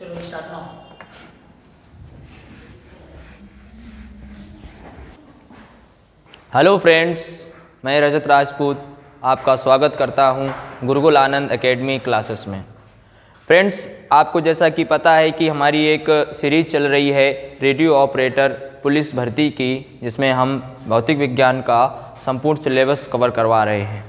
चलो start now hello friends मैं रजत राजपूत आपका स्वागत करता हूँ गुरुकुल आनंद एकेडमी क्लासेस में। फ्रेंड्स आपको जैसा कि पता है कि हमारी एक सीरीज़ चल रही है रेडियो ऑपरेटर पुलिस भर्ती की, जिसमें हम भौतिक विज्ञान का संपूर्ण सिलेबस कवर करवा रहे हैं।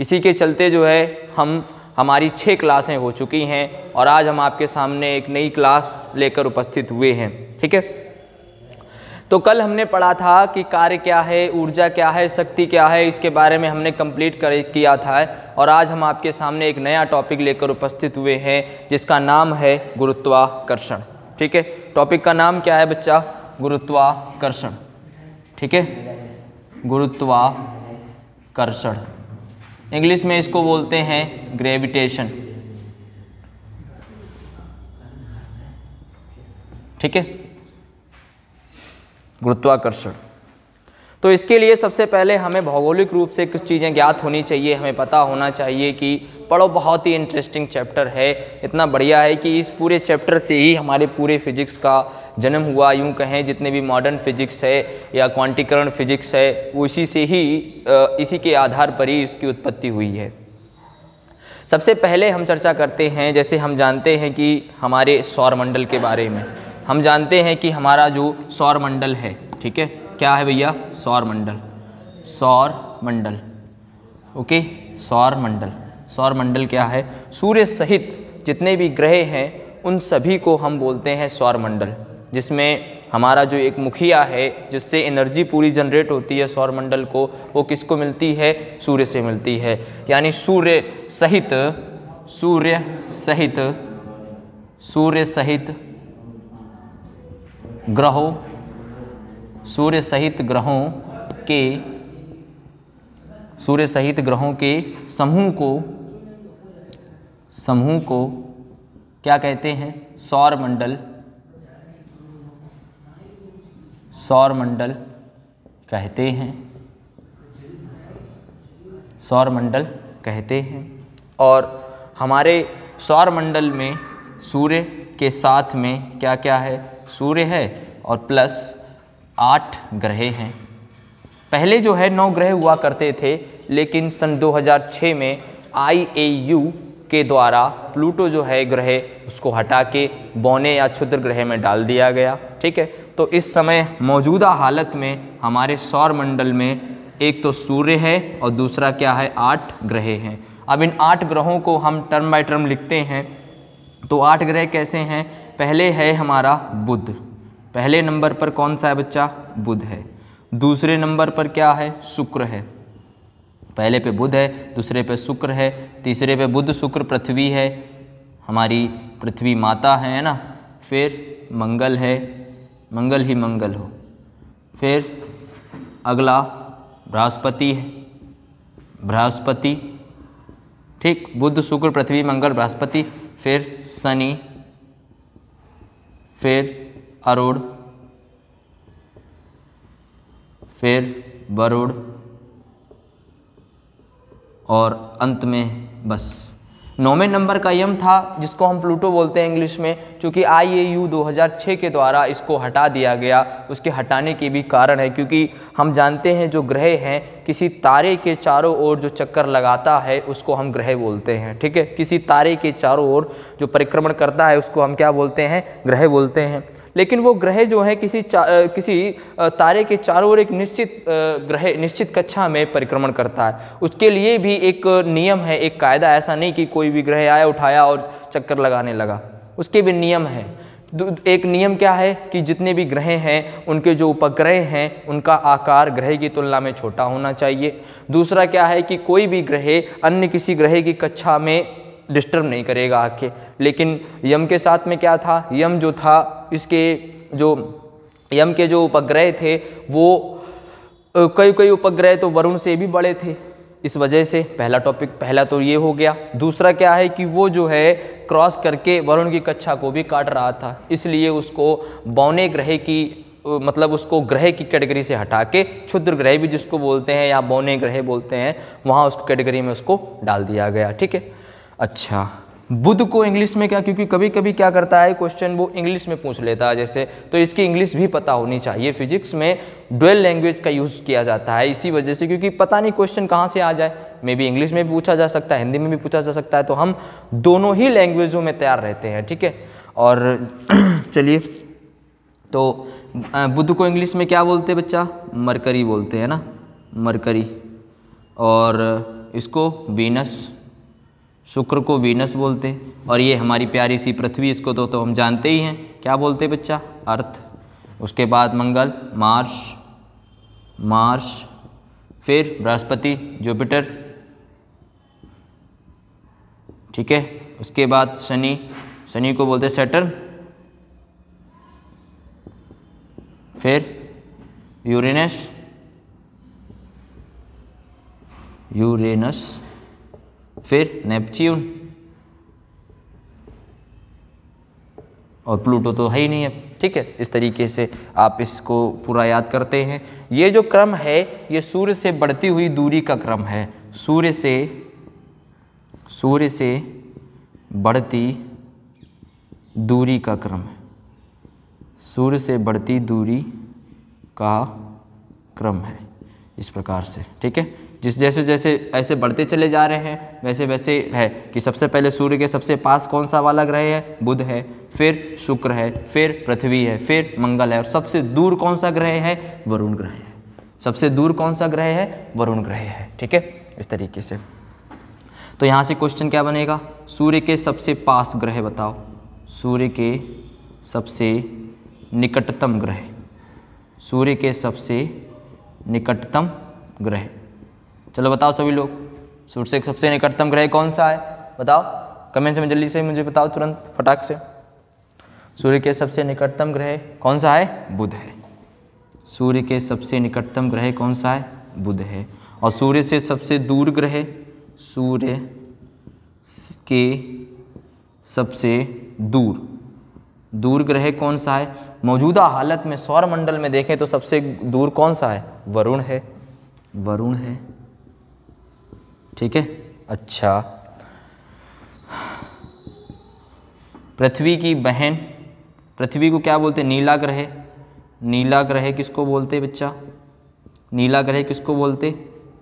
इसी के चलते जो है, हम हमारी छः क्लासें हो चुकी हैं और आज हम आपके सामने एक नई क्लास लेकर उपस्थित हुए हैं, ठीक है? तो कल हमने पढ़ा था कि कार्य क्या है, ऊर्जा क्या है, शक्ति क्या है, इसके बारे में हमने कंप्लीट कर किया था और आज हम आपके सामने एक नया टॉपिक लेकर उपस्थित हुए हैं, जिसका नाम है गुरुत्वाकर्षण, ठीक है? टॉपिक का नाम क्या है बच्चा? गुरुत्वाकर्षण, ठीक है? गुरुत्वाकर्षण। इंग्लिश में इसको बोलते हैं ग्रेविटेशन। ठीक है? गुरुत्वाकर्षण। तो इसके लिए सबसे पहले हमें भौगोलिक रूप से कुछ चीज़ें ज्ञात होनी चाहिए, हमें पता होना चाहिए कि पढ़ो, बहुत ही इंटरेस्टिंग चैप्टर है। इतना बढ़िया है कि इस पूरे चैप्टर से ही हमारे पूरे फिजिक्स का जन्म हुआ, यूँ कहें, जितने भी मॉडर्न फिजिक्स है या क्वांटीकरण फिजिक्स है उसी से ही इसी के आधार पर ही इसकी उत्पत्ति हुई है। सबसे पहले हम चर्चा करते हैं, जैसे हम जानते हैं कि हमारे सौरमंडल के बारे में। हम जानते हैं कि हमारा जो सौर मंडल है, ठीक है? क्या है भैया? सौर मंडल। सौर मंडल। ओके? सौर मंडल। सौर मंडल क्या है? सूर्य सहित जितने भी ग्रह हैं, उन सभी को हम बोलते हैं सौर मंडल। जिसमें हमारा जो एक मुखिया है, जिससे एनर्जी पूरी जनरेट होती है सौर मंडल को, वो किसको मिलती है? सूर्य से मिलती है। यानी सूर्य सहित सूर्य सहित सूर्य सहित ग्रहों, सूर्य सहित ग्रहों के, सूर्य सहित ग्रहों के समूह को समूह को क्या कहते हैं? सौर मंडल सौर मंडल कहते हैं। सौर मंडल कहते हैं। और हमारे सौर मंडल में सूर्य के साथ में क्या क्या है? सूर्य है और प्लस आठ ग्रह हैं। पहले जो है नौ ग्रह हुआ करते थे, लेकिन सन 2006 में IAU के द्वारा प्लूटो जो है ग्रह उसको हटा के बौने या क्षुद्र ग्रह में डाल दिया गया, ठीक है? तो इस समय मौजूदा हालत में हमारे सौर मंडल में एक तो सूर्य है और दूसरा क्या है? आठ ग्रह हैं। अब इन आठ ग्रहों को हम टर्म बाय टर्म लिखते हैं। तो आठ ग्रह कैसे हैं? पहले है हमारा बुध। पहले नंबर पर कौन सा है बच्चा? बुध है। दूसरे नंबर पर क्या है? शुक्र है। पहले पे बुध है, दूसरे पे शुक्र है, तीसरे पे बुध, शुक्र पृथ्वी है। हमारी पृथ्वी माता है ना? फिर मंगल है मंगल ही मंगल हो। फिर अगला बृहस्पति है। बृहस्पति, ठीक, बुध, शुक्र, पृथ्वी, मंगल, बृहस्पति, फिर शनि, फिर अरुण, फिर वरुण, और अंत में बस। नौवें नंबर का यम था, जिसको हम प्लूटो बोलते हैं इंग्लिश में, क्योंकि आई ए यू दो हज़ार छः के द्वारा इसको हटा दिया गया। उसके हटाने के भी कारण है, क्योंकि हम जानते हैं जो ग्रह हैं, किसी तारे के चारों ओर जो चक्कर लगाता है, उसको हम ग्रह बोलते हैं, ठीक है? किसी तारे के चारों ओर जो परिक्रमण करता है, उसको हम क्या बोलते हैं? ग्रह बोलते हैं। लेकिन वो ग्रह जो है किसी किसी तारे के चारों ओर एक निश्चित ग्रह, निश्चित कक्षा में परिक्रमण करता है। उसके लिए भी एक नियम है, एक कायदा, ऐसा नहीं कि कोई भी ग्रह आया, उठाया और चक्कर लगाने लगा। उसके भी नियम है। एक नियम क्या है कि जितने भी ग्रह हैं, उनके जो उपग्रह हैं, उनका आकार ग्रह की तुलना में छोटा होना चाहिए। दूसरा क्या है कि कोई भी ग्रह अन्य किसी ग्रह की कक्षा में डिस्टर्ब नहीं करेगा आके लेकिन यम के साथ में क्या था? यम जो था इसके जो यम के जो उपग्रह थे, वो कई कई उपग्रह तो वरुण से भी बड़े थे। इस वजह से पहला टॉपिक पहला तो ये हो गया। दूसरा क्या है कि वो जो है क्रॉस करके वरुण की कक्षा को भी काट रहा था। इसलिए उसको बौने ग्रह की मतलब उसको ग्रह की कैटेगरी से हटा के क्षुद्र ग्रह भी जिसको बोलते हैं या बौने ग्रह बोलते हैं, वहाँ उस कैटेगरी में उसको डाल दिया गया। ठीक है? अच्छा। बुध को इंग्लिश में क्या, क्योंकि कभी कभी क्या करता है क्वेश्चन वो इंग्लिश में पूछ लेता है, जैसे तो इसकी इंग्लिश भी पता होनी चाहिए। फिजिक्स में डुअल लैंग्वेज का यूज़ किया जाता है, इसी वजह से, क्योंकि पता नहीं क्वेश्चन कहाँ से आ जाए। मे भी इंग्लिश में भी पूछा जा सकता है हिंदी में भी पूछा जा सकता है तो हम दोनों ही लैंग्वेजों में तैयार रहते हैं, ठीक है? और चलिए तो बुध को इंग्लिश में क्या बोलते हैं बच्चा? मरकरी बोलते हैं ना? मरकरी। और इसको वीनस शुक्र को वीनस बोलते और ये हमारी प्यारी सी पृथ्वी इसको तो, तो हम जानते ही हैं। क्या बोलते बच्चा? अर्थ। उसके बाद मंगल मार्स मार्स फिर बृहस्पति जुपिटर। ठीक है? उसके बाद शनि। शनि को बोलते सेटर्न। फिर यूरेनस। यूरेनस। फिर नेपच्यून। और प्लूटो तो है ही नहीं है ठीक है, इस तरीके से आप इसको पूरा याद करते हैं। ये जो क्रम है, ये सूर्य से बढ़ती हुई दूरी का क्रम है। सूर्य से सूर्य से बढ़ती दूरी का क्रम है। सूर्य से बढ़ती दूरी का क्रम है इस प्रकार से। ठीक है जिस जैसे जैसे ऐसे बढ़ते चले जा रहे हैं, वैसे वैसे है कि सबसे पहले सूर्य के सबसे पास कौन सा वाला ग्रह है? बुध है, फिर शुक्र है, फिर पृथ्वी है, फिर मंगल है और सबसे दूर कौन सा ग्रह है? वरुण ग्रह है। सबसे दूर कौन सा ग्रह है? वरुण ग्रह है, ठीक है? इस तरीके से। तो यहाँ से क्वेश्चन क्या बनेगा? सूर्य के सबसे पास ग्रह बताओ। सूर्य के सबसे निकटतम ग्रह। सूर्य के सबसे निकटतम ग्रह। चलो बताओ सभी लोग। सूर्य से सबसे निकटतम ग्रह कौन सा है? बताओ। कमेंट्स में जल्दी से मुझे बताओ तुरंत, फटाक से। सूर्य के सबसे निकटतम ग्रह कौन सा है? बुध है। सूर्य के सबसे निकटतम ग्रह कौन सा है? बुध है। और सूर्य से सबसे दूर ग्रह सूर्य के सबसे दूर। दूर ग्रह कौन सा है? मौजूदा हालत में सौर मंडल में देखें तो सबसे दूर कौन सा है? वरुण है। वरुण है। ठीक है? अच्छा। पृथ्वी की बहन, पृथ्वी को क्या बोलते नीला ग्रह। नीला ग्रह किसको बोलते बच्चा? नीला ग्रह किसको बोलते?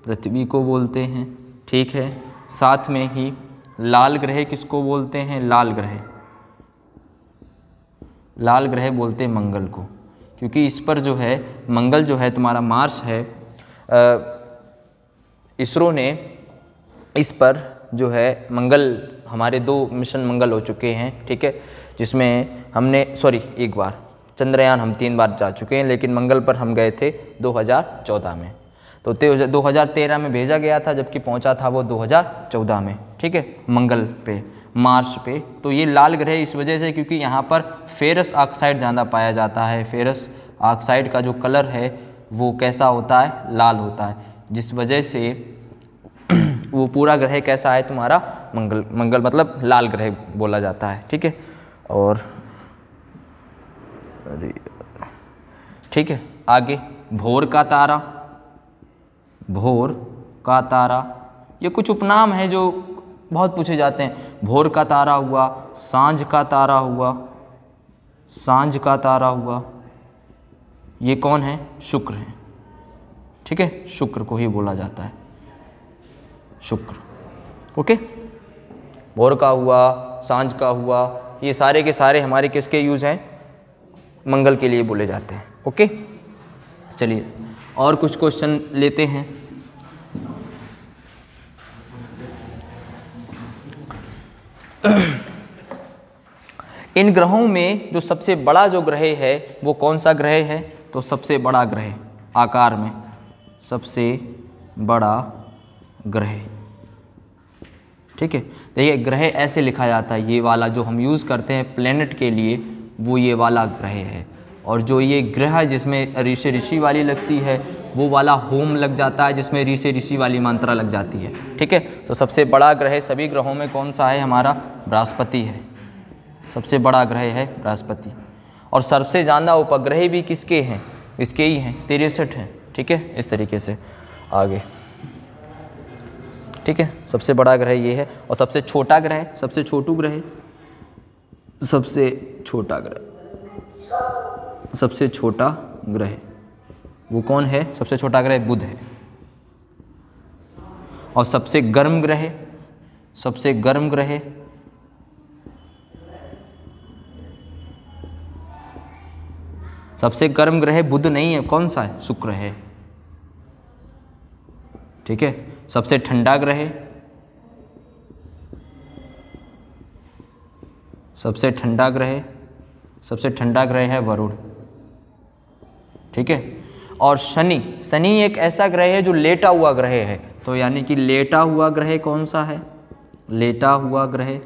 पृथ्वी को बोलते हैं। ठीक है। साथ में ही लाल ग्रह किसको बोलते हैं? लाल ग्रह। लाल ग्रह बोलते हैं मंगल को। क्योंकि इस पर जो है, मंगल जो है, तुम्हारा मार्स है इसरो ने इस पर जो है मंगल, हमारे दो मिशन मंगल हो चुके हैं, ठीक है? जिसमें हमने सॉरी एक बार, चंद्रयान हम तीन बार जा चुके हैं, लेकिन मंगल पर हम गए थे 2014 में। तो 2013 में भेजा गया था, जबकि पहुँचा था वो 2014 में, ठीक है? मंगल पे, मार्च पे। तो ये लाल ग्रह इस वजह से, क्योंकि यहाँ पर फेरस ऑक्साइड ज़्यादा पाया जाता है। फेरस ऑक्साइड का जो कलर है, वो कैसा होता है? लाल होता है। जिस वजह से वो पूरा ग्रह कैसा है तुम्हारा मंगल मंगल मतलब लाल ग्रह बोला जाता है, ठीक है? और ठीक है, आगे, भोर का तारा, भोर का तारा, ये कुछ उपनाम है जो बहुत पूछे जाते हैं। भोर का तारा हुआ, साँझ का तारा हुआ, साँझ का तारा हुआ, ये कौन है? शुक्र है, ठीक है? शुक्र को ही बोला जाता है। शुक्र। ओके भोर का हुआ साँझ का हुआ ये सारे के सारे हमारे किसके यूज़ हैं? मंगल के लिए बोले जाते हैं। ओके चलिए और कुछ क्वेश्चन लेते हैं। इन ग्रहों में जो सबसे बड़ा जो ग्रह है वो कौन सा ग्रह है? तो सबसे बड़ा ग्रह आकार में सबसे बड़ा ग्रह। ठीक है? देखिए, ग्रह ऐसे लिखा जाता है, ये वाला जो हम यूज़ करते हैं प्लेनेट के लिए, वो ये वाला ग्रह है। और जो ये ग्रह जिसमें ऋषि ऋषि वाली लगती है, वो वाला होम लग जाता है, जिसमें ऋषि ऋषि वाली मात्रा लग जाती है। ठीक है? तो सबसे बड़ा ग्रह सभी ग्रहों में कौन सा है? हमारा बृहस्पति है। सबसे बड़ा ग्रह है बृहस्पति। और सबसे ज़्यादा उपग्रह भी किसके हैं? इसके ही हैं, तिरसठ हैं। ठीक है? इस तरीके से आगे। ठीक है? सबसे बड़ा ग्रह ये है और सबसे छोटा ग्रह सबसे छोटू ग्रह सबसे छोटा ग्रह। सबसे छोटा ग्रह। वो कौन है? सबसे छोटा ग्रह बुध है। और सबसे गर्म ग्रह सबसे गर्म ग्रह सबसे गर्म ग्रह बुध नहीं है, कौन सा है? शुक्र है। ठीक है? सबसे ठंडा ग्रह सबसे ठंडा ग्रह सबसे ठंडा ग्रह है वरुण। ठीक है? और शनि शनि एक ऐसा ग्रह है जो लेटा हुआ ग्रह है। तो यानी कि लेटा हुआ ग्रह कौन सा है? लेटा हुआ ग्रह।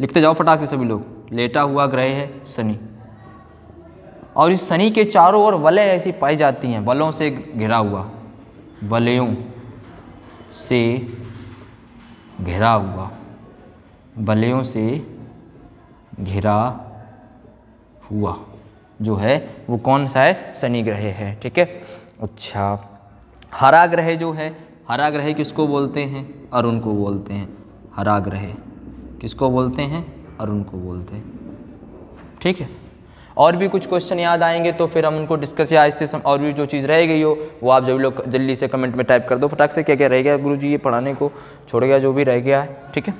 लिखते जाओ फटाक से सभी लोग। लेटा हुआ ग्रह है शनि। और इस शनि के चारों ओर वलय ऐसी पाई जाती हैं। बलों से घिरा हुआ। वलयों। से घिरा हुआ वलयों से घिरा हुआ, जो है, वो कौन सा है? शनि ग्रह है, ठीक है? अच्छा हरा ग्रह जो है, हरा ग्रह किसको बोलते हैं? अरुण को बोलते हैं। हरा ग्रह किसको बोलते हैं? अरुण को बोलते हैं। ठीक है? और भी कुछ क्वेश्चन याद आएँगे तो फिर हम उनको डिस्कस या इससे और भी जो चीज़ रह गई हो, वो आप जब लोग जल्दी से कमेंट में टाइप कर दो। फटाक से क्या क्या रह गया गुरु जी, ये पढ़ाने को छोड़ गया, जो भी रह गया है, ठीक है?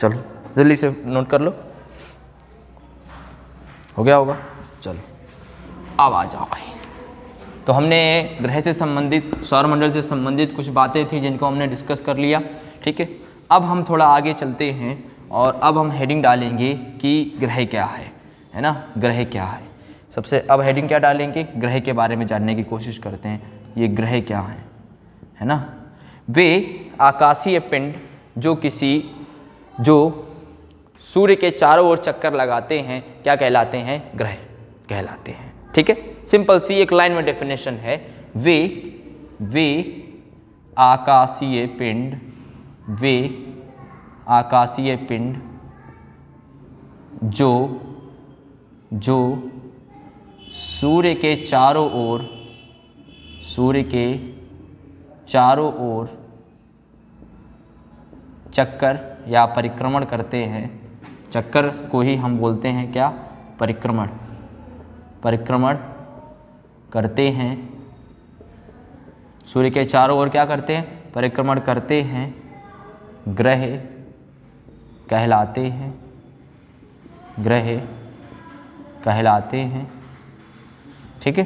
चलो, जल्दी से नोट कर लो। हो गया होगा? चलो, अब आ जाओ भाई। तो हमने ग्रह से संबंधित सौरमंडल से संबंधित कुछ बातें थी जिनको हमने डिस्कस कर लिया, ठीक है? अब हम थोड़ा आगे चलते हैं और अब हम हेडिंग डालेंगे कि ग्रह क्या है। है ना? ग्रह क्या है? सबसे अब हेडिंग क्या डालेंगे? ग्रह के बारे में जानने की कोशिश करते हैं। ये ग्रह क्या है? है ना? वे आकाशीय पिंड जो किसी, जो सूर्य के चारों ओर चक्कर लगाते हैं, क्या कहलाते हैं? ग्रह कहलाते हैं। ठीक है? सिंपल सी एक लाइन में डेफिनेशन है। वे वे आकाशीय पिंड, वे आकाशीय पिंड जो जो सूर्य के चारों ओर, सूर्य के चारों ओर चक्कर या परिक्रमण करते हैं। चक्कर को ही हम बोलते हैं क्या? परिक्रमण। परिक्रमण करते हैं। सूर्य के चारों ओर क्या करते हैं? परिक्रमण करते हैं। ग्रह कहलाते हैं। ग्रह कहलाते हैं। ठीक है?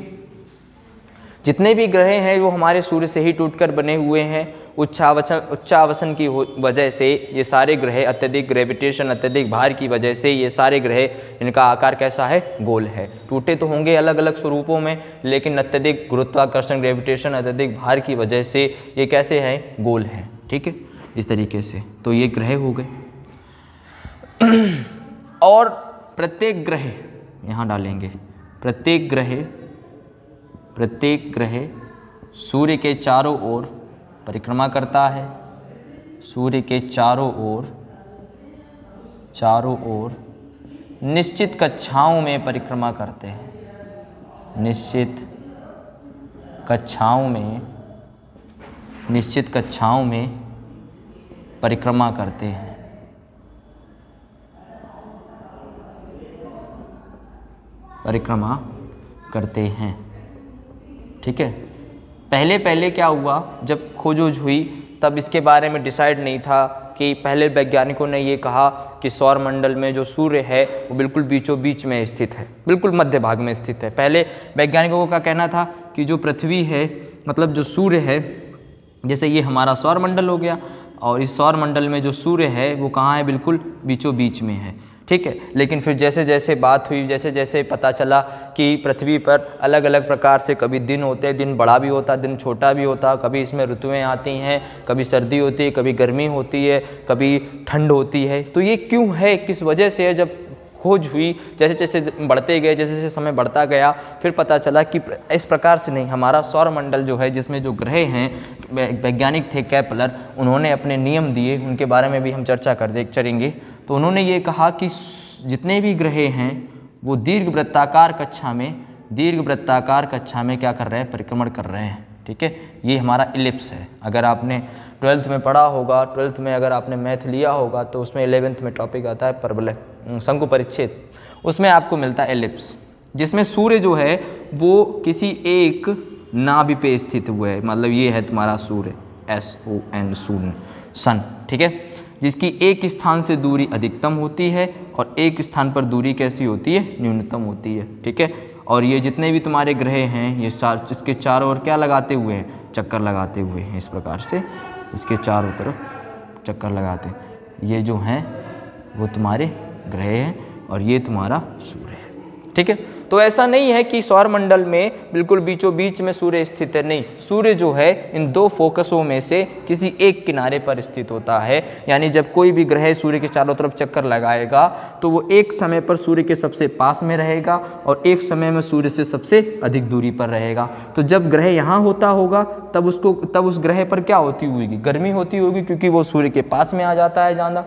जितने भी ग्रह हैं, वो हमारे सूर्य से ही टूटकर बने हुए हैं। उच्चावचन उच्चावसन की वजह से ये सारे ग्रह, अत्यधिक ग्रेविटेशन अत्यधिक भार की वजह से ये सारे ग्रह, इनका आकार कैसा है? गोल है। टूटे तो होंगे अलग अलग स्वरूपों में, लेकिन अत्यधिक गुरुत्वाकर्षण ग्रेविटेशन अत्यधिक भार की वजह से ये कैसे हैं? गोल हैं। ठीक है? इस तरीके से। तो ये ग्रह हो गए। और प्रत्येक ग्रह यहाँ डालेंगे। प्रत्येक ग्रह प्रत्येक ग्रह सूर्य के चारों ओर परिक्रमा करता है। सूर्य के चारों ओर चारों ओर निश्चित कक्षाओं में परिक्रमा करते हैं। निश्चित कक्षाओं में, निश्चित कक्षाओं में परिक्रमा करते हैं। परिक्रमा करते हैं। ठीक है? पहले पहले क्या हुआ? जब खोजोज हुई, तब इसके बारे में डिसाइड नहीं था कि पहले वैज्ञानिकों ने ये कहा कि सौर मंडल में जो सूर्य है, वो बिल्कुल बीचों बीच में स्थित है। बिल्कुल मध्य भाग में स्थित है। पहले वैज्ञानिकों का कहना था कि जो पृथ्वी है मतलब जो सूर्य है, जैसे ये हमारा सौर मंडल हो गया, और इस सौर मंडल में जो सूर्य है, वो कहाँ है? बिल्कुल बीचों बीच में है। ठीक है? लेकिन फिर जैसे जैसे बात हुई जैसे जैसे पता चला कि पृथ्वी पर अलग अलग प्रकार से कभी दिन होते, दिन बड़ा भी होता, दिन छोटा भी होता, कभी इसमें ऋतुएँ आती हैं, कभी सर्दी होती है, कभी गर्मी होती है, कभी ठंड होती है। तो ये क्यों है? किस वजह से है? जब खोज हुई, जैसे जैसे बढ़ते गए, जैसे जैसे समय बढ़ता गया, फिर पता चला कि इस प्रकार से नहीं, हमारा सौर मंडल जो है, जिसमें जो ग्रह हैं वैज्ञानिक थे कैपलर, उन्होंने अपने नियम दिए, उनके बारे में भी हम चर्चा कर दे चलेंगे तो उन्होंने ये कहा कि जितने भी ग्रह हैं, वो दीर्घ वृत्ताकार कक्षा में दीर्घ वृत्ताकार कक्षा में क्या कर रहे हैं? परिक्रमण कर रहे हैं, ठीक है? ये हमारा इलिप्स है। अगर आपने ट्वेल्थ में पढ़ा होगा, ट्वेल्थ में अगर आपने मैथ लिया होगा तो उसमें एलेवेंथ में टॉपिक आता है परबल शंकु परिच्छेद। उसमें आपको मिलता है एलिप्स, जिसमें सूर्य जो है, वो किसी एक नाभि पे स्थित हुआ है। मतलब ये है तुम्हारा सूर्य एस ओ एन सूर्य सन ठीक है? जिसकी एक स्थान से दूरी अधिकतम होती है और एक स्थान पर दूरी कैसी होती है? न्यूनतम होती है, ठीक है? और ये जितने भी तुम्हारे ग्रह हैं, ये सार, इसके चारों ओर क्या लगाते हुए हैं? चक्कर लगाते हुए हैं, इस प्रकार से। इसके चारों तरफ़ चक्कर लगाते हैं। ये जो हैं, वो तुम्हारे ग्रह हैं और ये तुम्हारा सूर्य है। ठीक है? तो ऐसा नहीं है कि सौर मंडल में बिल्कुल बीचों बीच में सूर्य स्थित है, नहीं। सूर्य जो है, इन दो फोकसों में से किसी एक किनारे पर स्थित होता है। यानी जब कोई भी ग्रह सूर्य के चारों तरफ़ चक्कर लगाएगा तो वो एक समय पर सूर्य के सबसे पास में रहेगा और एक समय में सूर्य से सबसे अधिक दूरी पर रहेगा। तो जब ग्रह यहाँ होता होगा, तब उसको, तब उस ग्रह पर क्या होती होगी? गर्मी होती होगी, क्योंकि वो सूर्य के पास में आ जाता है ज़्यादा।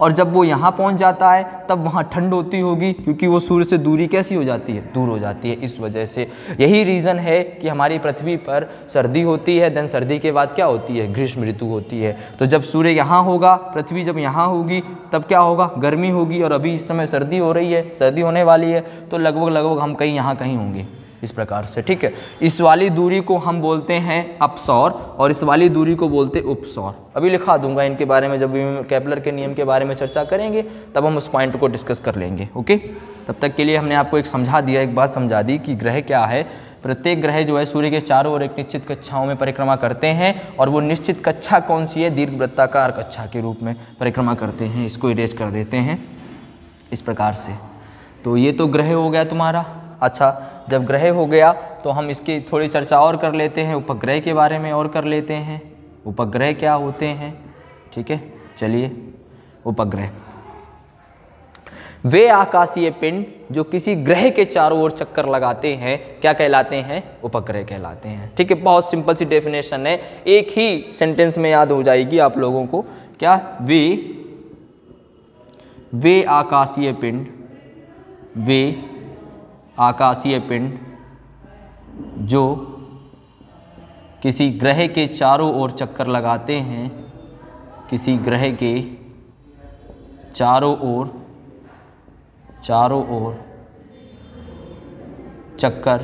और जब वो यहाँ पहुँच जाता है, तब वहाँ ठंड होती होगी, क्योंकि वो सूर्य से दूरी कैसी हो जाती है? दूर हो जाती है। इस वजह से यही रीज़न है कि हमारी पृथ्वी पर सर्दी होती है देन सर्दी के बाद क्या होती है? ग्रीष्म ऋतु होती है। तो जब सूर्य यहाँ होगा, पृथ्वी जब यहाँ होगी, तब क्या होगा? गर्मी होगी। और अभी इस समय सर्दी हो रही है, सर्दी होने वाली है तो लगभग लगभग हम कहीं यहाँ कहीं होंगे। इस प्रकार से, ठीक है? इस वाली दूरी को हम बोलते हैं अपसौर और इस वाली दूरी को बोलते उपसौर। अभी लिखा दूँगा इनके बारे में, जब कैपलर के नियम के बारे में चर्चा करेंगे, तब हम उस पॉइंट को डिस्कस कर लेंगे ओके तब तक के लिए हमने आपको एक समझा दिया, एक बात समझा दी कि ग्रह क्या है। प्रत्येक ग्रह जो है, सूर्य के चारों ओर एक निश्चित कक्षाओं में परिक्रमा करते हैं और वो निश्चित कक्षा कौन सी है? दीर्घ वृत्ताकार कक्षा के रूप में परिक्रमा करते हैं, इसको इरेज कर देते हैं। इस प्रकार से। तो ये तो ग्रह हो गया तुम्हारा। अच्छा जब ग्रह हो गया तो हम इसकी थोड़ी चर्चा और कर लेते हैं, उपग्रह के बारे में और कर लेते हैं। उपग्रह क्या होते हैं? ठीक है, चलिए। उपग्रह। वे आकाशीय पिंड जो किसी ग्रह के चारों ओर चक्कर लगाते हैं, क्या कहलाते हैं? उपग्रह कहलाते हैं। ठीक है, बहुत सिंपल सी डेफिनेशन है। एक ही सेंटेंस में याद हो जाएगी आप लोगों को। क्या? वे वे आकाशीय पिंड, वे आकाशीय पिंड, जो किसी ग्रह के चारों ओर चक्कर लगाते हैं, किसी ग्रह के चारों ओर चारों ओर चक्कर,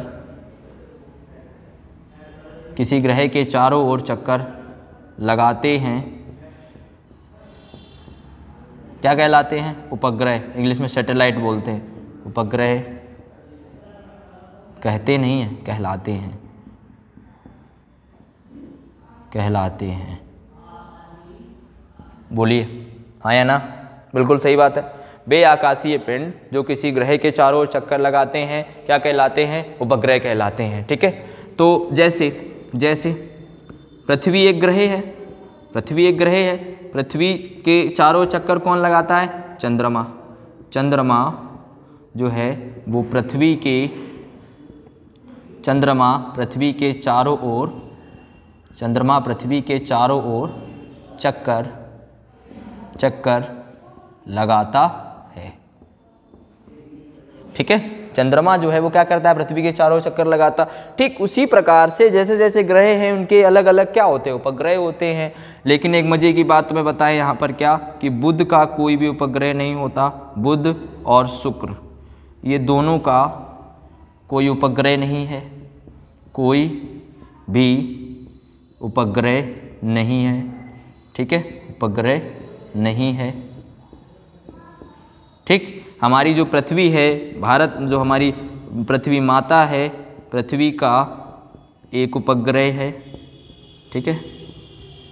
किसी ग्रह के चारों ओर चक्कर लगाते हैं, क्या कहलाते हैं? उपग्रह, इंग्लिश में सैटेलाइट बोलते हैं। उपग्रह कहते नहीं हैं, कहलाते हैं। कहलाते हैं। बोलिए। हाँ या ना? बिल्कुल सही बात है। बे आकाशीय पिंड, जो किसी ग्रह के चारों ओर चक्कर लगाते हैं, क्या कहलाते हैं? उपग्रह कहलाते हैं, ठीक है? तो जैसे जैसे पृथ्वी एक ग्रह है, पृथ्वी एक ग्रह है, पृथ्वी के चारों चक्कर कौन लगाता है? चंद्रमा। चंद्रमा जो है, वो पृथ्वी के चंद्रमा पृथ्वी के चारों ओर, चंद्रमा पृथ्वी के चारों ओर चक्कर चक्कर लगाता है। ठीक है? चंद्रमा जो है वो क्या करता है? पृथ्वी के चारों चक्कर लगाता। ठीक उसी प्रकार से जैसे जैसे ग्रह हैं, उनके अलग अलग क्या होते हैं? उपग्रह होते हैं। लेकिन एक मज़े की बात तुम्हें बताएँ यहाँ पर क्या? कि बुध का कोई भी उपग्रह नहीं होता। बुध और शुक्र, ये दोनों का कोई उपग्रह नहीं है। कोई भी उपग्रह नहीं है। ठीक है? उपग्रह नहीं है। ठीक? हमारी जो पृथ्वी है, भारत जो हमारी पृथ्वी माता है, पृथ्वी का एक उपग्रह है। ठीक है?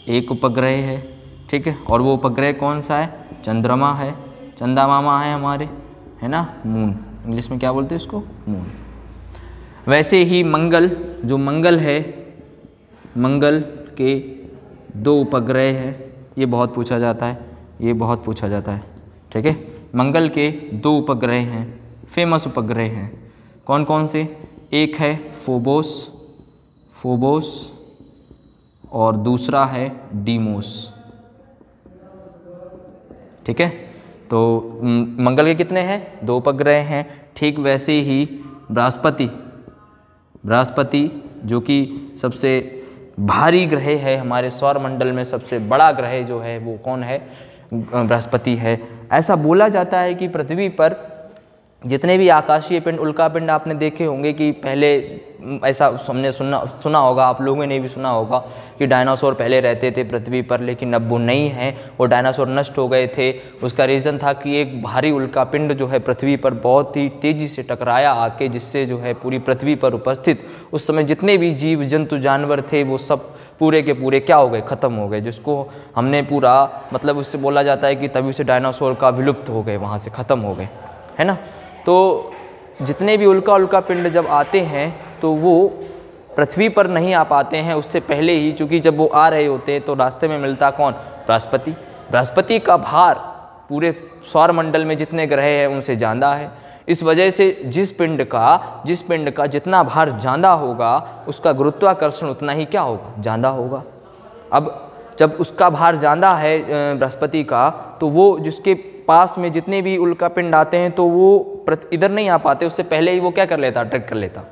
एक उपग्रह है। ठीक है? और वो उपग्रह कौन सा है? चंद्रमा है। चंदा मामा है हमारे। है ना? मून इंग्लिश में क्या बोलते हैं इसको? मून वैसे ही मंगल जो मंगल है, मंगल के दो उपग्रह हैं, ये बहुत पूछा जाता है, ये बहुत पूछा जाता है, ठीक है? मंगल के दो उपग्रह हैं फ़ेमस उपग्रह हैं। कौन कौन से? एक है फोबोस फोबोस, और दूसरा है डीमोस। ठीक है? तो मंगल के कितने हैं? दो उपग्रह हैं, ठीक वैसे ही बृहस्पति बृहस्पति, जो कि सबसे भारी ग्रह है, हमारे सौर मंडल में सबसे बड़ा ग्रह जो है, वो कौन है? बृहस्पति है। ऐसा बोला जाता है कि पृथ्वी पर जितने भी आकाशीय पिंड, उल्का पिंड आपने देखे होंगे कि पहले ऐसा हमने सुना सुना होगा, आप लोगों ने भी सुना होगा कि डायनासोर पहले रहते थे पृथ्वी पर, लेकिन अब वो नहीं हैं। वो डायनासोर नष्ट हो गए थे। उसका रीज़न था कि एक भारी उल्का पिंड जो है पृथ्वी पर बहुत ही तेज़ी से टकराया आके, जिससे जो है पूरी पृथ्वी पर उपस्थित। उस समय जितने भी जीव, जंतु, जानवर थे, वो सब पूरे के पूरे क्या हो गए? ख़त्म हो गए, जिसको हमने पूरा मतलब उससे बोला जाता है कि तभी से डायनासोर का विलुप्त हो गए, वहाँ से ख़त्म हो गए। है ना? तो जितने भी उल्का उल्का पिंड जब आते हैं तो वो पृथ्वी पर नहीं आ पाते हैं, उससे पहले ही चूँकि जब वो आ रहे होते हैं तो रास्ते में मिलता कौन? बृहस्पति। बृहस्पति का भार पूरे सौर मंडल में जितने ग्रह हैं, उनसे ज़्यादा है। इस वजह से जिस पिंड का, जिस पिंड का जितना भार ज़्यादा होगा, उसका गुरुत्वाकर्षण उतना ही क्या होगा? ज़्यादा होगा। अब जब उसका भार ज़्यादा है बृहस्पति का तो वो जिसके पास में जितने भी उल्का पिंड आते हैं तो वो इधर नहीं आ पाते, उससे पहले ही वो क्या कर लेता अट्रैक्ट कर लेता।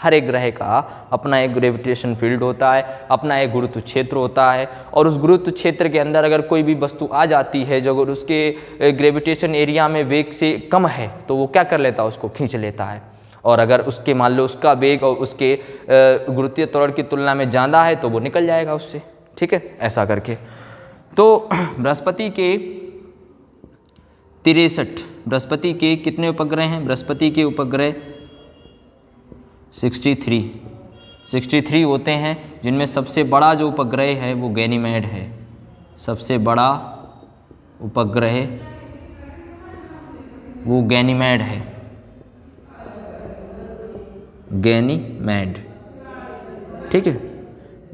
हर एक ग्रह का अपना एक ग्रेविटेशन फ़ील्ड होता है, अपना एक गुरुत्व क्षेत्र होता है और उस गुरुत्व क्षेत्र के अंदर अगर कोई भी वस्तु आ जाती है, जो अगर उसके ग्रेविटेशन एरिया में वेग से कम है तो वो क्या कर लेता है उसको खींच लेता है। और अगर उसके, मान लो उसका वेग और उसके गुरुत्वीय त्वरण की तुलना में ज़्यादा है तो वो निकल जाएगा उससे, ठीक है? ऐसा करके। तो बृहस्पति के तिरसठ बृहस्पति के कितने उपग्रह हैं? बृहस्पति के उपग्रह 63 63 होते हैं, जिनमें सबसे बड़ा जो उपग्रह है, वो गैनीमेड है। सबसे बड़ा उपग्रह वो गैनीमेड है। गैनीमेड। ठीक है?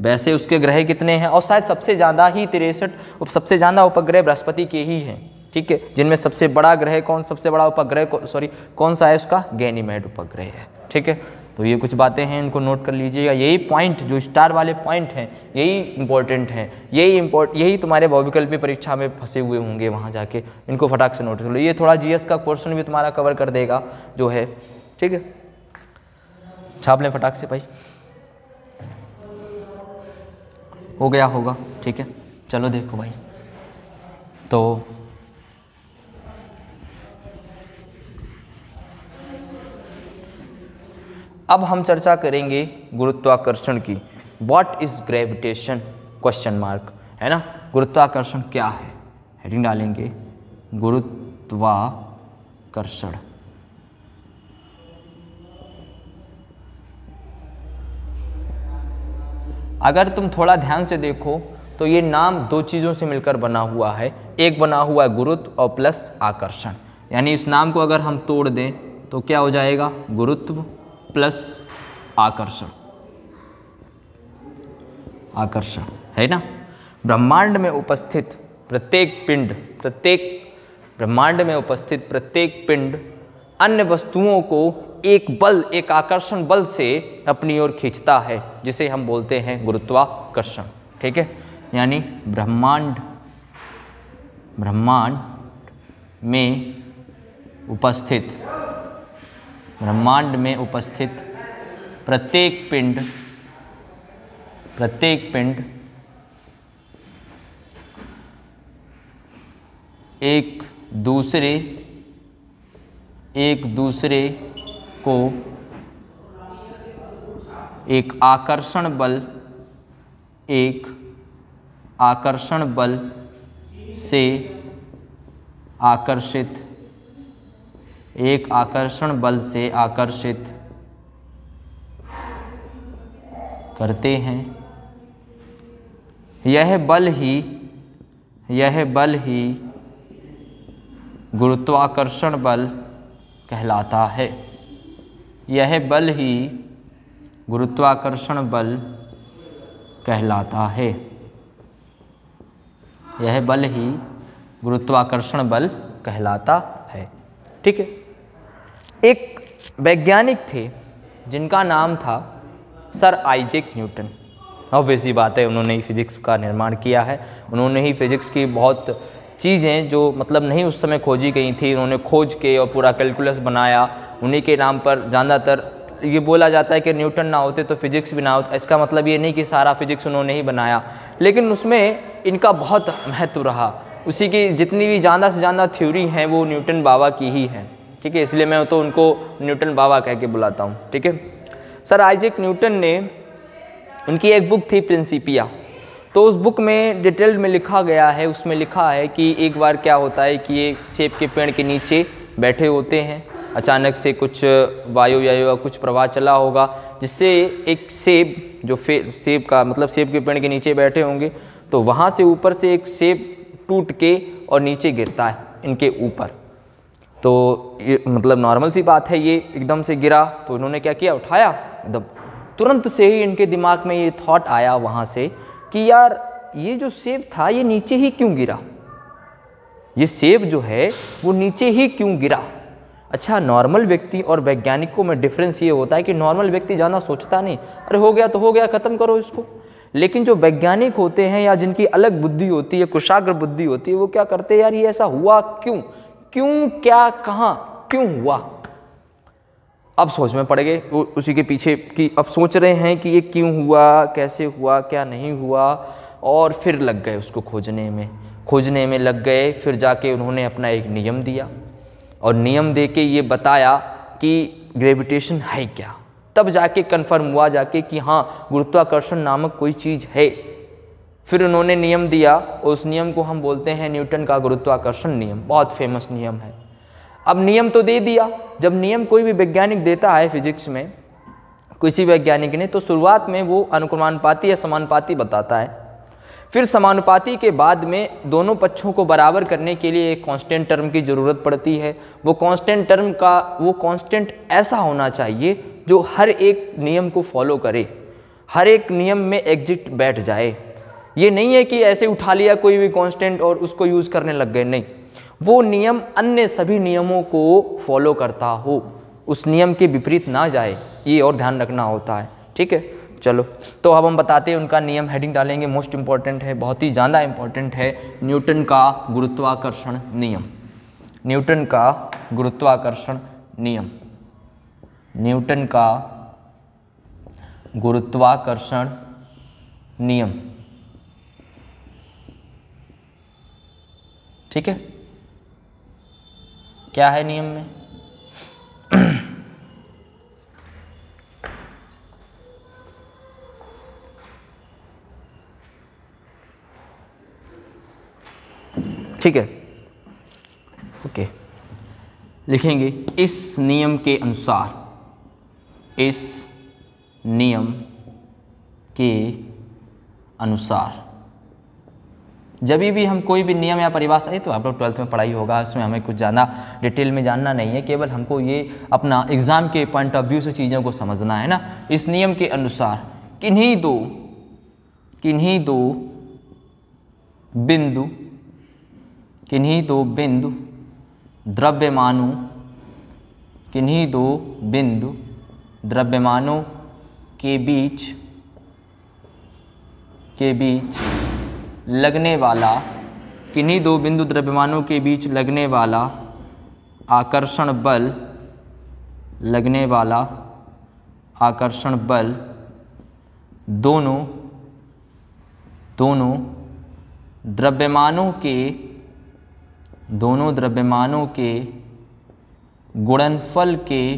वैसे उसके ग्रह कितने हैं? और शायद सबसे ज़्यादा ही तिरसठ सबसे ज़्यादा उपग्रह बृहस्पति के ही हैं। ठीक है? जिनमें सबसे बड़ा ग्रह कौन, सबसे बड़ा उपग्रह सॉरी कौन सा है उसका? गैनीमेड उपग्रह है, ठीक है? तो ये कुछ बातें हैं, इनको नोट कर लीजिएगा। यही पॉइंट जो स्टार वाले पॉइंट हैं, यही इंपॉर्टेंट हैं। यही इम्पोर्ट यही तुम्हारे बहुविकल्पी परीक्षा में फंसे हुए होंगे वहाँ जाके। इनको फटाक से नोट कर लो। ये थोड़ा जीएस का क्वेश्चन भी तुम्हारा कवर कर देगा, जो है, ठीक है? छाप लें फटाक से भाई। हो गया होगा, ठीक है? चलो देखो भाई। तो अब हम चर्चा करेंगे गुरुत्वाकर्षण की। What is gravitation question mark है ना? गुरुत्वाकर्षण क्या है? हेडिंग डालेंगे। गुरुत्वाकर्षण। अगर तुम थोड़ा ध्यान से देखो तो ये नाम दो चीज़ों से मिलकर बना हुआ है। एक बना हुआ है गुरुत्व और प्लस आकर्षण। यानी इस नाम को अगर हम तोड़ दें तो क्या हो जाएगा? गुरुत्व। प्लस आकर्षण। आकर्षण, है ना? ब्रह्मांड में उपस्थित प्रत्येक पिंड, प्रत्येक ब्रह्मांड में उपस्थित प्रत्येक पिंड अन्य वस्तुओं को एक बल, एक आकर्षण बल से अपनी ओर खींचता है, जिसे हम बोलते हैं गुरुत्वाकर्षण, ठीक है? यानी ब्रह्मांड ब्रह्मांड में उपस्थित ब्रह्मांड में उपस्थित प्रत्येक पिंड प्रत्येक पिंड एक दूसरे एक दूसरे को एक आकर्षण बल, एक आकर्षण बल से आकर्षित एक आकर्षण बल से आकर्षित करते हैं। यह बल ही, यह बल ही गुरुत्वाकर्षण बल कहलाता है। यह बल ही गुरुत्वाकर्षण बल कहलाता है। यह बल ही गुरुत्वाकर्षण बल कहलाता है। ठीक है? एक वैज्ञानिक थे, जिनका नाम था सर आइजेक न्यूटन। ऑब्वियसली बात है, उन्होंने ही फिज़िक्स का निर्माण किया है। उन्होंने ही फिज़िक्स की बहुत चीज़ें जो मतलब नहीं उस समय खोजी गई थी, उन्होंने खोज के और पूरा कैलकुलस बनाया। उन्हीं के नाम पर ज़्यादातर ये बोला जाता है कि न्यूटन ना होते तो फिजिक्स भी ना होता इसका मतलब ये नहीं कि सारा फिजिक्स उन्होंने ही बनाया। लेकिन उसमें इनका बहुत महत्व रहा। उसी की जितनी भी ज़्यादा से ज़्यादा थ्योरी हैं, वो न्यूटन बाबा की ही हैं। ठीक है, इसलिए मैं तो उनको न्यूटन बाबा कह के बुलाता हूँ, ठीक है? सर, आइजक न्यूटन ने उनकी एक बुक थी प्रिंसिपिया। तो उस बुक में डिटेल्ड में लिखा गया है, उसमें लिखा है कि एक बार क्या होता है कि ये सेब के पेड़ के नीचे बैठे होते हैं, अचानक से कुछ वायु या कुछ प्रवाह चला होगा, जिससे एक सेब, जो सेब का मतलब सेब के पेड़ के नीचे बैठे होंगे तो वहाँ से ऊपर से एक सेब टूट के और नीचे गिरता है, इनके ऊपर। तो ये मतलब नॉर्मल सी बात है ये, एकदम से गिरा तो उन्होंने क्या किया? उठाया। एकदम तुरंत से ही इनके दिमाग में ये थॉट आया वहाँ से कि यार, ये जो सेब था, ये नीचे ही क्यों गिरा? ये सेब जो है, वो नीचे ही क्यों गिरा? अच्छा नॉर्मल व्यक्ति और वैज्ञानिकों में डिफरेंस ये होता है कि नॉर्मल व्यक्ति ज़्यादा सोचता नहीं। अरे, हो गया तो हो गया, ख़त्म करो इसको। लेकिन जो वैज्ञानिक होते हैं या जिनकी अलग बुद्धि होती है, कुशाग्र बुद्धि होती है, वो क्या करते हैं? यार, ये ऐसा हुआ क्यों? क्यों, क्या, कहाँ, क्यों हुआ? अब सोच में पड़ गए उसी के पीछे कि अब सोच रहे हैं कि ये क्यों हुआ, कैसे हुआ, क्या नहीं हुआ, और फिर लग गए उसको खोजने में। खोजने में लग गए, फिर जाके उन्होंने अपना एक नियम दिया। और नियम दे के ये बताया कि ग्रेविटेशन है क्या। तब जाके कन्फर्म हुआ जाके कि हाँ गुरुत्वाकर्षण नामक कोई चीज़ है। फिर उन्होंने नियम दिया, उस नियम को हम बोलते हैं न्यूटन का गुरुत्वाकर्षण नियम, बहुत फ़ेमस नियम है। अब नियम तो दे दिया, जब नियम कोई भी वैज्ञानिक देता है फिजिक्स में, किसी वैज्ञानिक ने तो शुरुआत में वो अनुक्रमानुपाती या समानुपाती बताता है। फिर समानुपाती के बाद में दोनों पक्षों को बराबर करने के लिए एक कांस्टेंट टर्म की ज़रूरत पड़ती है। वो कांस्टेंट टर्म का, वो कांस्टेंट ऐसा होना चाहिए जो हर एक नियम को फॉलो करे, हर एक नियम में एग्जिट बैठ जाए। ये नहीं है कि ऐसे उठा लिया कोई भी कांस्टेंट और उसको यूज़ करने लग गए, नहीं। वो नियम अन्य सभी नियमों को फॉलो करता हो। उस नियम के विपरीत ना जाए, ये और ध्यान रखना होता है, ठीक है? चलो तो अब हम बताते हैं उनका नियम हेडिंग डालेंगे। मोस्ट इंपॉर्टेंट है, बहुत ही ज़्यादा इंपॉर्टेंट है, न्यूटन का गुरुत्वाकर्षण नियम। न्यूटन का गुरुत्वाकर्षण नियम। न्यूटन का गुरुत्वाकर्षण नियम। ठीक है? क्या है नियम में? ठीक है? ओके। लिखेंगे, इस नियम के अनुसार, इस नियम के अनुसार। जब भी हम कोई भी नियम या परिभाषा तो आप लोग ट्वेल्थ में पढ़ाई होगा, उसमें हमें कुछ ज़्यादा डिटेल में जानना नहीं है, केवल हमको ये अपना एग्ज़ाम के पॉइंट ऑफ़ व्यू से चीज़ों को समझना है ना। इस नियम के अनुसार, किन्हीं दो किन्हीं दो बिंदु, किन्हीं दो बिंदु द्रव्यमानों, किन्हीं दो बिंदु द्रव्यमानों के बीच के बीच लगने वाला, किन्हीं दो बिंदु द्रव्यमानों के बीच लगने वाला आकर्षण बल, लगने वाला आकर्षण बल, दोनों दोनों द्रव्यमानों के, दोनों द्रव्यमानों के गुणनफल के,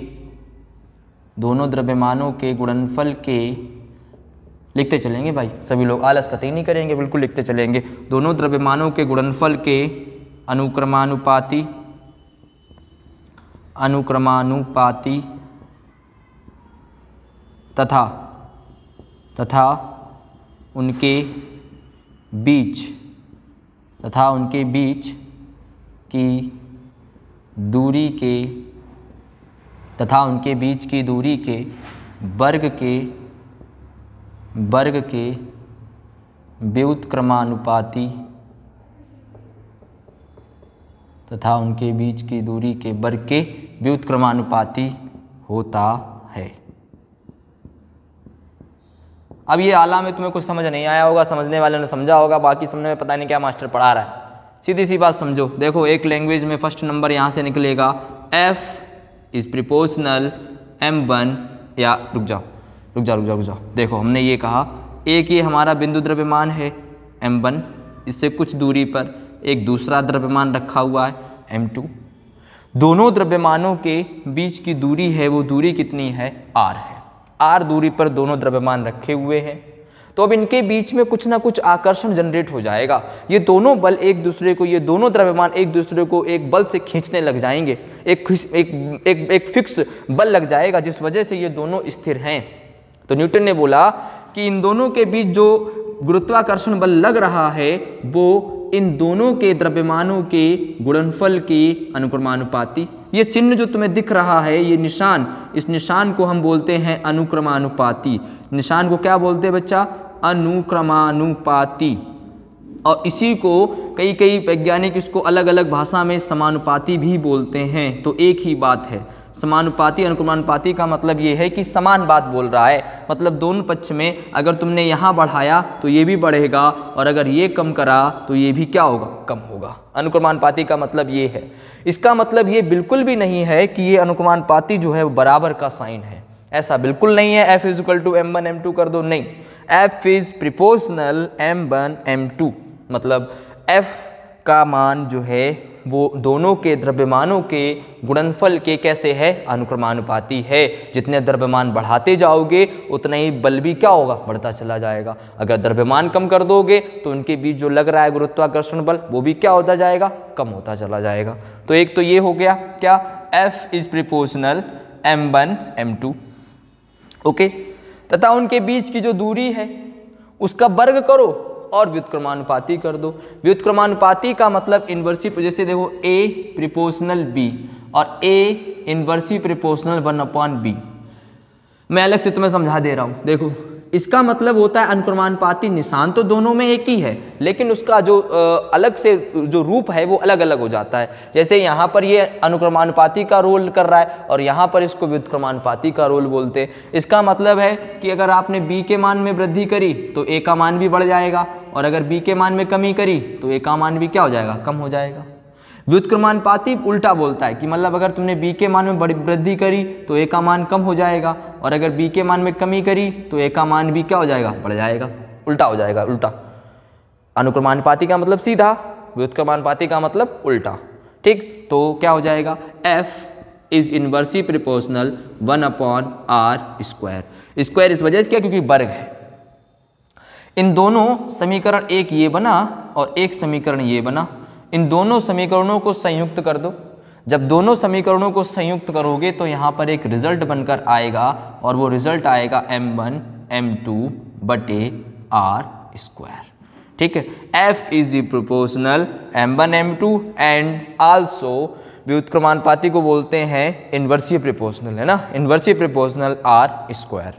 दोनों द्रव्यमानों के गुणनफल के लिखते चलेंगे भाई। सभी लोग आलस कतई नहीं करेंगे, बिल्कुल लिखते चलेंगे। दोनों द्रव्यमानों के गुणनफल के अनुक्रमानुपाती अनुक्रमानुपाती तथा तथा उनके बीच, तथा उनके बीच की दूरी के, तथा उनके बीच की दूरी के वर्ग के वर्ग के व्युत्क्रमानुपाती तथा उनके बीच की दूरी के वर्ग के व्युत्क्रमानुपाती होता है। अब ये आला में तुम्हें कुछ समझ नहीं आया होगा, समझने वाले ने समझा होगा, बाकी समझने में पता नहीं क्या मास्टर पढ़ा रहा है। सीधी सी बात समझो, देखो एक लैंग्वेज में फ़र्स्ट नंबर यहाँ से निकलेगा F is proportional M one या रुक जाओ। रुक जाओ रुक जाओ रुक जाओ देखो हमने ये कहा एक ये हमारा बिंदु द्रव्यमान है एम वन इससे कुछ दूरी पर एक दूसरा द्रव्यमान रखा हुआ है एम टू दोनों द्रव्यमानों के बीच की दूरी है वो दूरी कितनी है? आर है। आर दूरी पर दोनों द्रव्यमान रखे हुए हैं। तो अब इनके बीच में कुछ ना कुछ आकर्षण जनरेट हो जाएगा। ये दोनों बल एक दूसरे को ये दोनों द्रव्यमान एक दूसरे को एक बल से खींचने लग जाएँगे। एक एक एक, एक फिक्स बल लग जाएगा जिस वजह से ये दोनों स्थिर हैं। तो न्यूटन ने बोला कि इन दोनों के बीच जो गुरुत्वाकर्षण बल लग रहा है, वो इन दोनों के द्रव्यमानों के गुणनफल के अनुक्रमानुपाती। ये चिन्ह जो तुम्हें दिख रहा है, ये निशान, इस निशान को हम बोलते हैं अनुक्रमानुपाती। निशान को क्या बोलते हैं बच्चा? अनुक्रमानुपाती। और इसी को कई कई वैज्ञानिक इसको अलग अलग भाषा में समानुपाती भी बोलते हैं। तो एक ही बात है। समानुपाती, अनुक्रमानुपाती का मतलब ये है कि समान बात बोल रहा है। मतलब दोनों पक्ष में अगर तुमने यहाँ बढ़ाया तो ये भी बढ़ेगा और अगर ये कम करा तो ये भी क्या होगा? कम होगा। अनुक्रमानुपाती का मतलब ये है। इसका मतलब ये बिल्कुल भी नहीं है कि ये अनुक्रमानुपाती जो है वो बराबर का साइन है। ऐसा बिल्कुल नहीं है। F is equal to M one M two कर दो। नहीं। F is proportional M one M two मतलब एफ़ का मान जो है वो दोनों के द्रव्यमानों के गुणनफल के कैसे है? अनुक्रमानुपाती है। जितने द्रव्यमान बढ़ाते जाओगे, उतना ही बल भी क्या होगा? बढ़ता चला जाएगा। अगर द्रव्यमान कम कर दोगे तो उनके बीच जो लग रहा है गुरुत्वाकर्षण बल, वो भी क्या होता जाएगा? कम होता चला जाएगा। तो एक तो ये हो गया। क्या? F is proportional M one M two okay तथा उनके बीच की जो दूरी है, उसका वर्ग करो। और व्युत्क्रमानुपाती कर दो। व्युत्क्रमानुपाती का मतलब इन्वर्सी जैसे देखो ए प्रिपोर्शनल बी और A inversely proportional one upon B मैं अलग से तुम्हें समझा दे रहा हूँ। देखो इसका मतलब होता है अनुक्रमानुपाती निशान तो दोनों में एक ही है, लेकिन उसका जो अलग से जो रूप है वो अलग अलग हो जाता है। जैसे यहाँ पर ये अनुक्रमानुपाती का रोल कर रहा है और यहाँ पर इसको व्युत्क्रमानुपाती का रोल बोलते हैं। इसका मतलब है कि अगर आपने बी के मान में वृद्धि करी तो ए का मान भी बढ़ जाएगा और अगर बी के मान में कमी करी तो ए का मान भी क्या हो जाएगा? कम हो जाएगा। व्युत्क्रमानुपाती उल्टा बोलता है कि मतलब अगर तुमने बी के मान में बड़ी वृद्धि करी तो ए का मान कम हो जाएगा। और अगर बी के मान में कमी करी तो ए का मान भी क्या हो जाएगा? बढ़ जाएगा। उल्टा हो जाएगा, उल्टा। अनुक्रमानुपाती का मतलब सीधा व्युत्क्रमानुपाती का मतलब उल्टा। ठीक? तो क्या हो जाएगा? F is inversely proportional one upon R square square इस वजह से क्या? क्योंकि वर्ग है। इन दोनों समीकरण एक ये बना और एक समीकरण ये बना। इन दोनों समीकरणों को संयुक्त कर दो। जब दोनों समीकरणों को संयुक्त करोगे तो यहाँ पर एक रिज़ल्ट बनकर आएगा और वो रिज़ल्ट आएगा एम वन एम टू बटे आर स्क्वायर ठीक है? F is proportional M one M two and also व्युत्क्रमानुपाती को बोलते हैं इन्वर्सीय प्रिपोर्शनल, है ना? इन्वर्सीय प्रिपोर्शनल आर स्क्वायर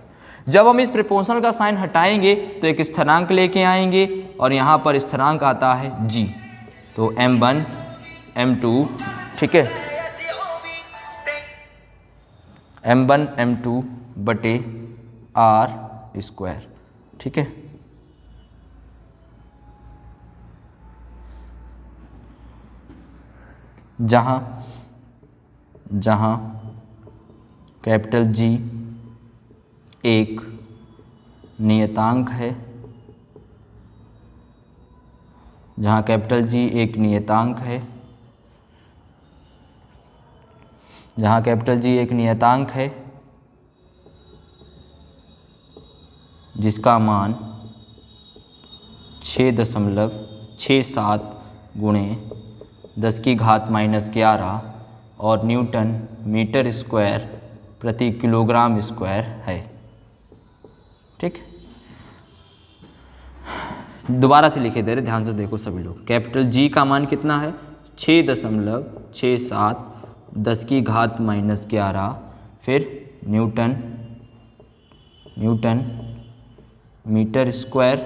जब हम इस प्रिपोर्शनल का साइन हटाएँगे तो एक स्थिरांक लेके आएँगे और यहाँ पर स्थिरांक आता है जी तो एम वन एम टू ठीक है? एम वन एम टू बटे आर स्क्वायर ठीक है? जहाँ जहाँ कैपिटल जी एक नियतांक है जहाँ कैपिटल जी एक नियतांक है। जहाँ कैपिटल जी एक नियतांक है, जिसका मान छः दशमलव छः सात गुणे दस की घात माइनस ग्यारह और न्यूटन मीटर स्क्वायर प्रति किलोग्राम स्क्वायर है। ठीक? दोबारा से लिखे दे रहे, ध्यान से देखो सभी लोग। कैपिटल जी का मान कितना है? छः दशमलव छः सात, दस की घात माइनस ग्यारह, फिर न्यूटन न्यूटन मीटर स्क्वायर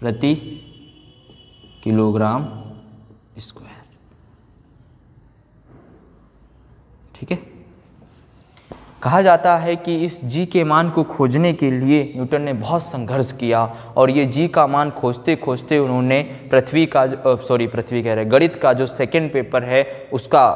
प्रति किलोग्राम स्क्वायर। ठीक है? कहा जाता है कि इस जी के मान को खोजने के लिए न्यूटन ने बहुत संघर्ष किया और ये जी का मान खोजते खोजते उन्होंने पृथ्वी का सॉरी पृथ्वी कह रहे गणित का जो सेकंड पेपर है, उसका,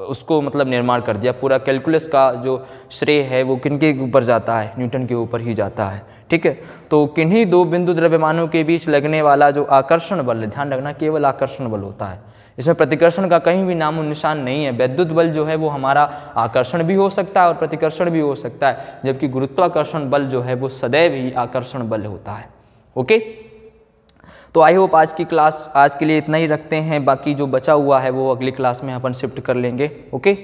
उसको मतलब निर्माण कर दिया। पूरा कैलकुलस का जो श्रेय है, वो किन के ऊपर जाता है? न्यूटन के ऊपर ही जाता है। ठीक है? तो किन्हीं दो बिंदु द्रव्यमानों के बीच लगने वाला जो आकर्षण बल ध्यान रखना, केवल आकर्षण बल होता है। इसमें प्रतिकर्षण का कहीं भी नामो निशान नहीं है। वैद्युत बल जो है वो हमारा आकर्षण भी हो सकता है और प्रतिकर्षण भी हो सकता है, जबकि गुरुत्वाकर्षण बल जो है वो सदैव ही आकर्षण बल होता है। ओके? तो आई होप आज की क्लास, आज के लिए इतना ही रखते हैं। बाकी जो बचा हुआ है वो अगली क्लास में अपन शिफ्ट कर लेंगे। ओके?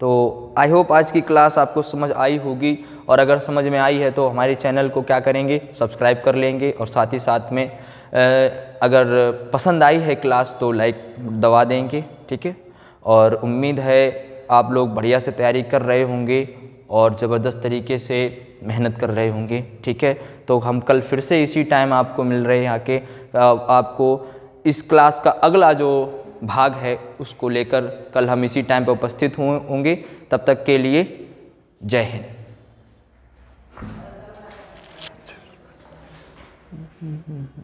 तो आई होप आज की क्लास आपको समझ आई होगी। और अगर समझ में आई है तो हमारे चैनल को क्या करेंगे? सब्सक्राइब कर लेंगे और साथ ही साथ में अगर पसंद आई है क्लास तो लाइक दबा देंगे, ठीक है? और उम्मीद है आप लोग बढ़िया से तैयारी कर रहे होंगे और ज़बरदस्त तरीके से मेहनत कर रहे होंगे, ठीक है? तो हम कल फिर से इसी टाइम आपको मिल रहे हैं आके। आपको इस क्लास का अगला जो भाग है, उसको लेकर कल हम इसी टाइम पर उपस्थित होंगे। तब तक के लिए जय हिंद। Mm-hmm.